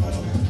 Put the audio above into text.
Amen.